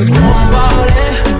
you know about it.